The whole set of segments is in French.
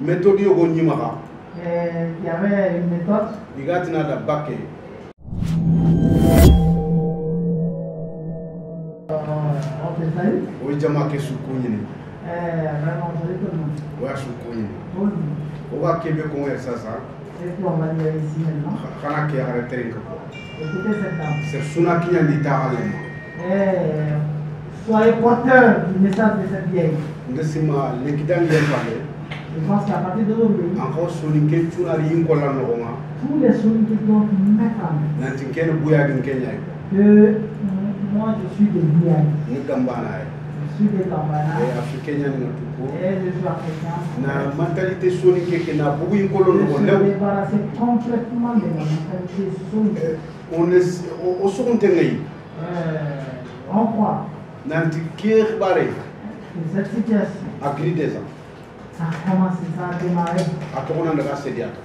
méthode yogo ñimaxa igatina da bakke wo jama ke sukku ñini woya sukku ñini woga kebe kongo yer sasa xana ke xare terin ka ko c'est suna kiñandi taxalema soyez porteur du message de cette vieille. Nde sima lenkidangiyen parle Je pense qu'à partir d'aujourd'hui, soninke yin noxonga tous les doivent mettre en œuvre. nanti Que moi, je suis ni gambana. Ye Je suis des camarades. e a fi ke ñaninga tuko Et je suis africain. na mentalité soninke ke na bugu yin kollo Je noxo suis lew débarrassé complètement de la mentalité saoule. on est ngayi Euh, on croit. Nanti cette situation, a gri des ans ça a commencé, ça a démarré. a toxonandaga sediata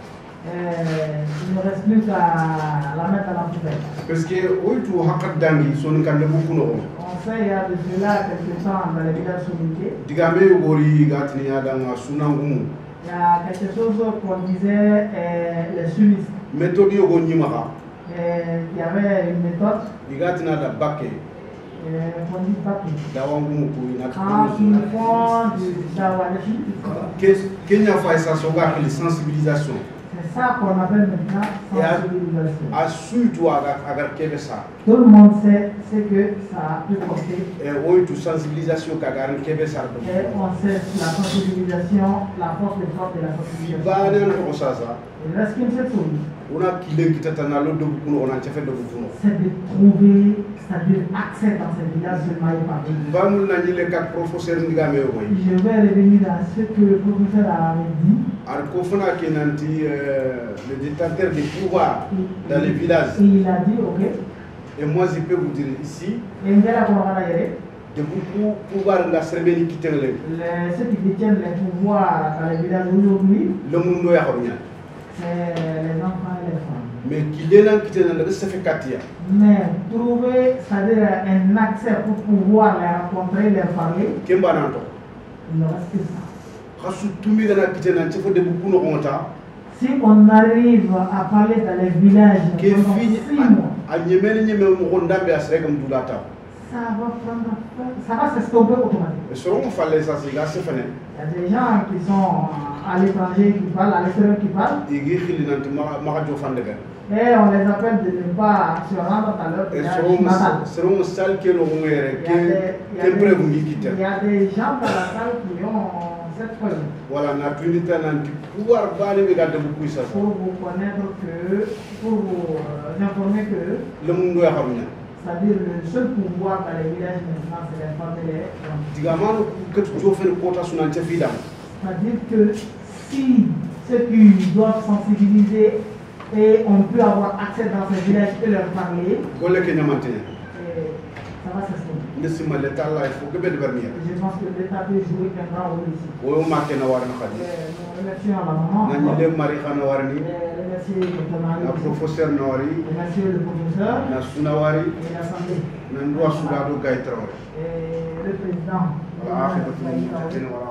Euh, il ne reste plus qu'à la mettre à la poubelle. parce que dangi soninkande buku noxo On sait, il y a de cela quelques temps dans les villages soninké, digame yogori gatini yadanga sunangumu. Il y a quelque chose qu'on disait euh, les sunnistes. méthode yogo Euh, il y avait une méthode, igatina da bakke euh, dawa, les sunnistes, kenya fay sa soga xili sensibilisation c'est ça qu'on appelle maintenant Et à- sensibilisation. a suytu aga agar kebe sa Tout le monde sait ce que ça peut porter e oyitu sensibilisation Et on sait la sensibilisation, la force des forces de la sensibilisation. Il reste qu'une seule chose, c'est de trouver, c'est-à-dire accès dans ces villages seulement et par Je vais revenir à ce que le professeur avait dit. Ar ko fana ke nanti euh, le détenteur de pouvoir dans les villages. Et il a dit, ok, et moi je peux vous dire ici il a la de beaucoup pouvoir nga serbeni kiteng le les- ceux qui détiennent les pouvoirs dans les villages aujourd'hui, le mundo ya xornya c'est les enfants et les femmes. mais kilena kitena daga sefe katia Mais trouver, c'est-à-dire un accès pour pouvoir les rencontrer, les parler, kemba nanto il ne reste que ça. Si on arrive à parler dans les villages ça va prendre, ça va s'estomper automatiquement. Il y a des gens qui sont à l'étranger qui parlent, à l'extérieur qui parlent, et on les appelle de ne pas se rendre à leur village natal. il y a des gens dans la salle qui ont cette preuve wala na tunita nanti pouvoir bani be gadde beaucoup sa pour vous connaître que, pour vous euh, informer que, le mundo ya xarunya c'est-à-dire le seul pouvoir dans les villages maintenant, c'est les femmes et les hommes. digamano ket jofene kota sunan ce fidam C'est-à-dire que si ceux qui doivent sensibiliser et on peut avoir accès dans ces villages et leur parler, eh, ça va s'estomper. Nde simma le talla il faut que ɓe berniya Et Je pense que l'État peut jouer un grand rôle ici. oyo warni remercier le na mari, professeur. Na wari na suna wari na nduwa Et le président. wala akhibatu min wala